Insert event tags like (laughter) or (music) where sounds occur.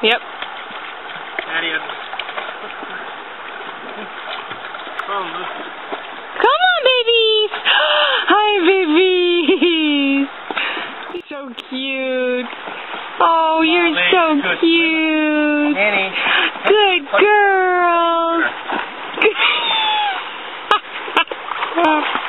Yep. Daddy, Come Come on, babies! (gasps) Hi, babies! So cute. Oh, you're baby, so good. cute. Annie. Good girl. (laughs) (laughs)